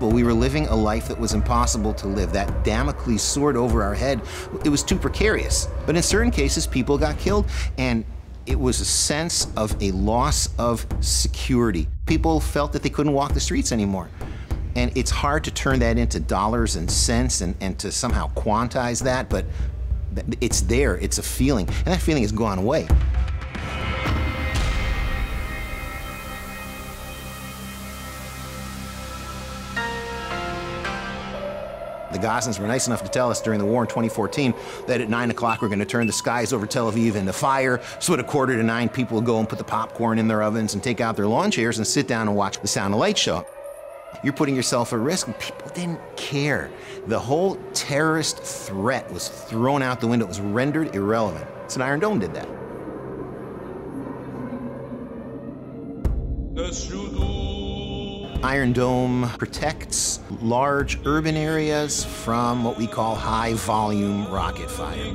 Well, we were living a life that was impossible to live. That Damocles sword over our head, it was too precarious. But in certain cases, people got killed, and it was a sense of a loss of security. People felt that they couldn't walk the streets anymore. And it's hard to turn that into dollars and cents and, and to somehow quantize that, but it's there, it's a feeling, and that feeling has gone away. Gazans were nice enough to tell us during the war in 2014 that at 9 o'clock we're going to turn the skies over Tel Aviv into fire. So at a quarter to 9, people would go and put the popcorn in their ovens and take out their lawn chairs and sit down and watch the Sound of Light show. You're putting yourself at risk, people didn't care. The whole terrorist threat was thrown out the window. It was rendered irrelevant. It's an Iron Dome did that. Iron Dome protects large urban areas from what we call high volume rocket fire.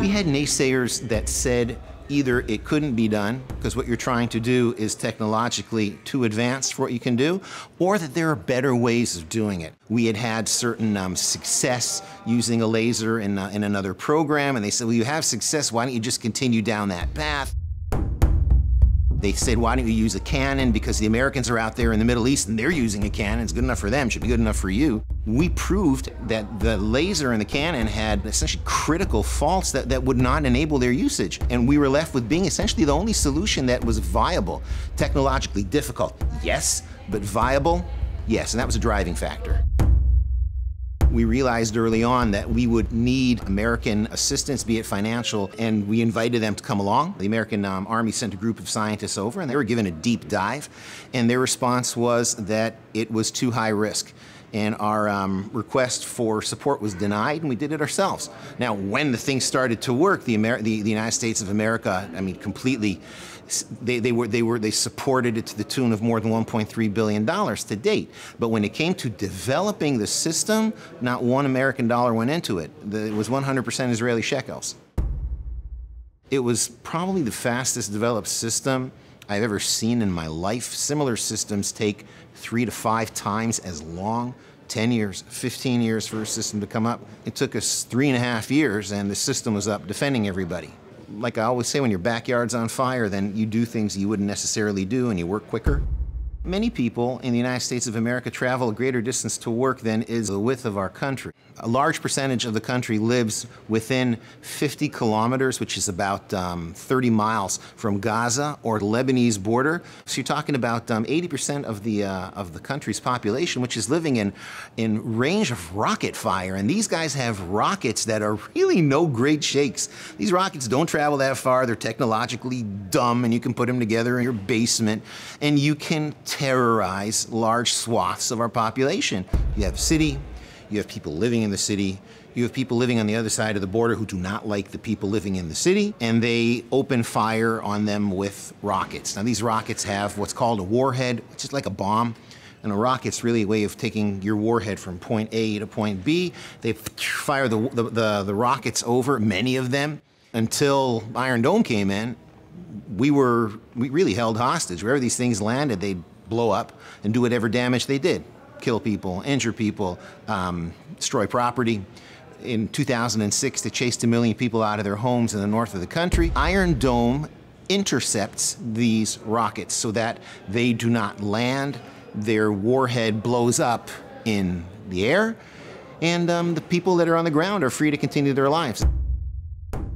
We had naysayers that said either it couldn't be done because what you're trying to do is technologically too advanced for what you can do, or that there are better ways of doing it. We had had certain um, success using a laser in, uh, in another program, and they said, well, you have success, why don't you just continue down that path? They said, why don't you use a cannon? Because the Americans are out there in the Middle East and they're using a cannon. It's good enough for them, should be good enough for you. We proved that the laser and the cannon had essentially critical faults that, that would not enable their usage. And we were left with being essentially the only solution that was viable. Technologically difficult, yes, but viable, yes. And that was a driving factor. We realized early on that we would need American assistance, be it financial, and we invited them to come along. The American um, Army sent a group of scientists over, and they were given a deep dive, and their response was that it was too high risk and our um, request for support was denied, and we did it ourselves. Now, when the thing started to work, the, the, the United States of America, I mean, completely they, they, were, they, were, they supported it to the tune of more than $1.3 billion to date. But when it came to developing the system, not one American dollar went into it. It was 100% Israeli shekels. It was probably the fastest developed system I've ever seen in my life. Similar systems take three to five times as long 10 years, 15 years for a system to come up. It took us three and a half years, and the system was up defending everybody like I always say, when your backyard's on fire, then you do things you wouldn't necessarily do and you work quicker. Many people in the United States of America travel a greater distance to work than is the width of our country. A large percentage of the country lives within 50 kilometers, which is about um, 30 miles from Gaza or Lebanese border. So you're talking about 80% um, of the uh, of the country's population, which is living in in range of rocket fire. And these guys have rockets that are really no great shakes. These rockets don't travel that far. They're technologically dumb, and you can put them together in your basement, and you can terrorize large swaths of our population. You have city, you have people living in the city, you have people living on the other side of the border who do not like the people living in the city, and they open fire on them with rockets. Now, these rockets have what's called a warhead, which is like a bomb. And a rocket's really a way of taking your warhead from point A to point B. They fire the, the, the, the rockets over, many of them, until Iron Dome came in. We were, we really held hostage. Wherever these things landed, they'd blow up and do whatever damage they did kill people, injure people, um, destroy property. In 2006, they chased a million people out of their homes in the north of the country. Iron Dome intercepts these rockets so that they do not land. Their warhead blows up in the air, and um, the people that are on the ground are free to continue their lives.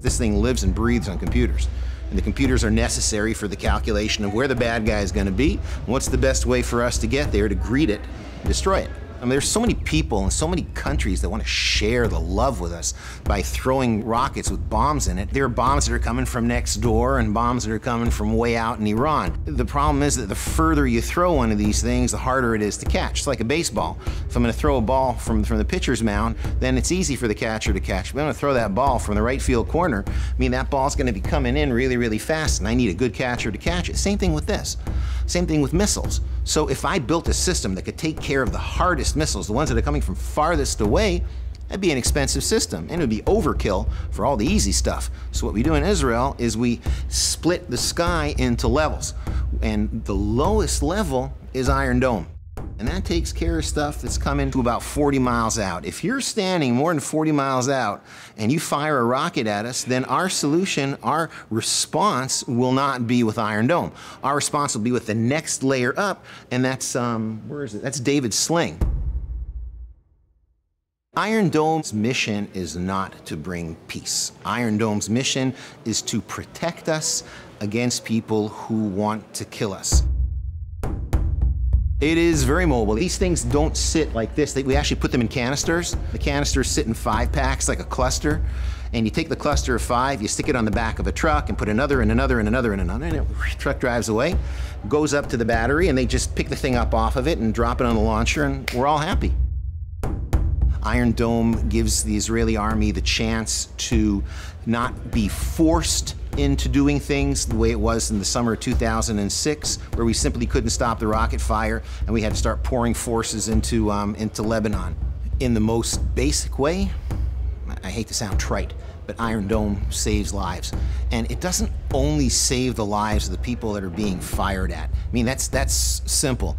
This thing lives and breathes on computers. The computers are necessary for the calculation of where the bad guy is going to be, what's the best way for us to get there to greet it, destroy it. I mean, there's so many people and so many countries that want to share the love with us by throwing rockets with bombs in it. There are bombs that are coming from next door and bombs that are coming from way out in Iran. The problem is that the further you throw one of these things, the harder it is to catch. It's like a baseball. If I'm going to throw a ball from, from the pitcher's mound, then it's easy for the catcher to catch. But I'm going to throw that ball from the right field corner. I mean, that ball's going to be coming in really, really fast, and I need a good catcher to catch it. Same thing with this. Same thing with missiles. So if I built a system that could take care of the hardest missiles, the ones that are coming from farthest away, That'd be an expensive system, and it would be overkill for all the easy stuff. So what we do in Israel is we split the sky into levels, and the lowest level is Iron Dome. And that takes care of stuff that's coming to about 40 miles out. If you're standing more than 40 miles out and you fire a rocket at us, then our solution, our response will not be with Iron Dome. Our response will be with the next layer up, and that's, um, where is it? That's David's sling. Iron Dome's mission is not to bring peace. Iron Dome's mission is to protect us against people who want to kill us. It is very mobile. These things don't sit like this. We actually put them in canisters. The canisters sit in five packs like a cluster. And you take the cluster of five, you stick it on the back of a truck and put another and another and another and another, and the truck drives away, goes up to the battery, and they just pick the thing up off of it and drop it on the launcher, and we're all happy. Iron Dome gives the Israeli army the chance to not be forced into doing things the way it was in the summer of 2006, where we simply couldn't stop the rocket fire and we had to start pouring forces into, um, into Lebanon. In the most basic way, I hate to sound trite, but Iron Dome saves lives. And it doesn't only save the lives of the people that are being fired at. I mean, that's, that's simple.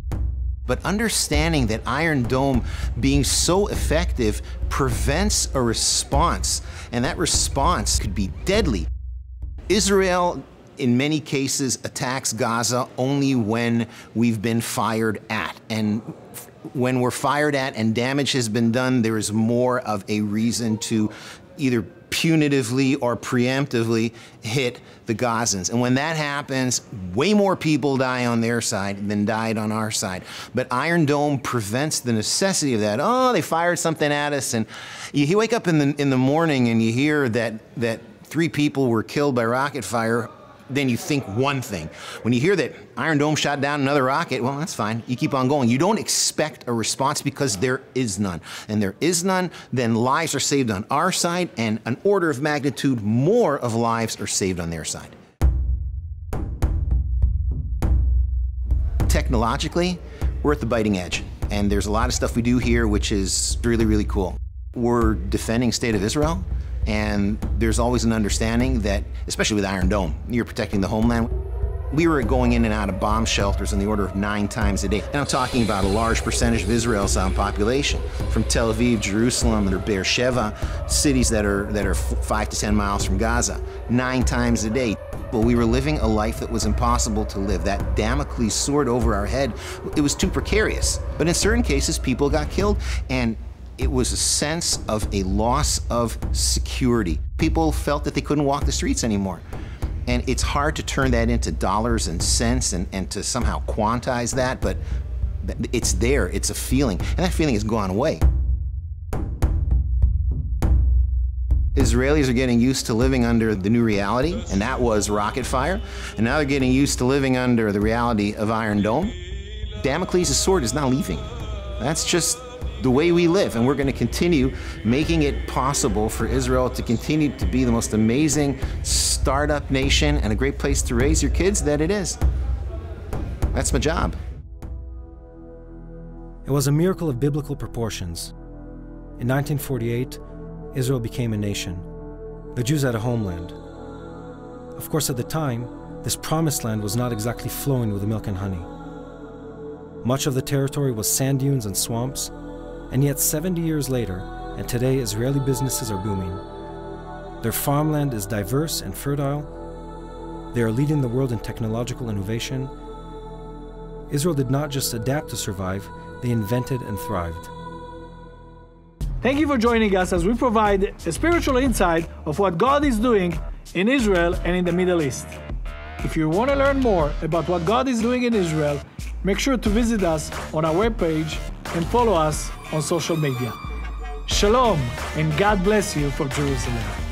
But understanding that Iron Dome being so effective prevents a response, and that response could be deadly. Israel, in many cases, attacks Gaza only when we've been fired at. And when we're fired at and damage has been done, there is more of a reason to either punitively or preemptively hit the Gazans. And when that happens, way more people die on their side than died on our side. But Iron Dome prevents the necessity of that. Oh, they fired something at us. And you wake up in the, in the morning and you hear that, that three people were killed by rocket fire then you think one thing. When you hear that Iron Dome shot down another rocket, well, that's fine. You keep on going. You don't expect a response because there is none. And there is none, then lives are saved on our side, and an order of magnitude more of lives are saved on their side. Technologically, we're at the biting edge. And there's a lot of stuff we do here which is really, really cool. We're defending state of Israel. And there's always an understanding that, especially with Iron Dome, you're protecting the homeland. We were going in and out of bomb shelters in the order of nine times a day. And I'm talking about a large percentage of Israel's um, population, from Tel Aviv, Jerusalem, or Beersheba, cities that are, that are five to 10 miles from Gaza, nine times a day. Well, we were living a life that was impossible to live. That Damocles sword over our head, it was too precarious. But in certain cases, people got killed. And it was a sense of a loss of security. People felt that they couldn't walk the streets anymore. And it's hard to turn that into dollars and cents and, and to somehow quantize that, but it's there, it's a feeling, and that feeling has gone away. Israelis are getting used to living under the new reality, and that was rocket fire. And now they're getting used to living under the reality of Iron Dome. Damocles' sword is not leaving. That's just the way we live. And we're going to continue making it possible for Israel to continue to be the most amazing startup nation and a great place to raise your kids that it is. That's my job. It was a miracle of biblical proportions. In 1948, Israel became a nation. The Jews had a homeland. Of course, at the time, this promised land was not exactly flowing with milk and honey. Much of the territory was sand dunes and swamps, and yet, 70 years later, and today Israeli businesses are booming. Their farmland is diverse and fertile. They are leading the world in technological innovation. Israel did not just adapt to survive, they invented and thrived. Thank you for joining us as we provide a spiritual insight of what God is doing in Israel and in the Middle East. If you want to learn more about what God is doing in Israel, make sure to visit us on our webpage and follow us on social media. Shalom and God bless you from Jerusalem.